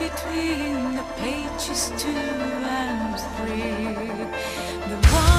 between the pages two and three. The